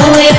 away